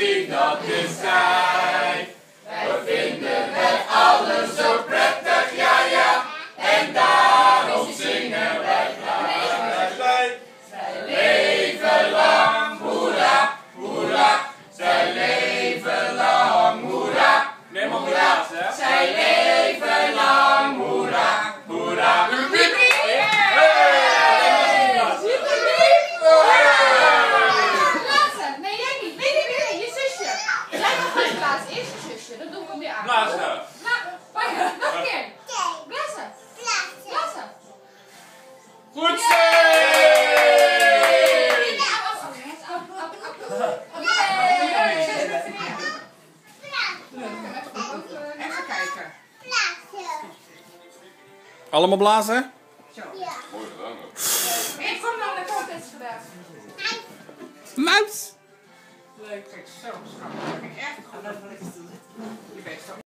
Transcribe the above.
sing up his sound. keer Blazen. Nou, blazen. Nog een keer. Blazen. Blazen. Goed zo. Allemaal blazen? Zo. Ja. Mooi gedaan ook. Ik kom dan de contest gedaan. Muis. Leuk, zo schattig. Echt goed.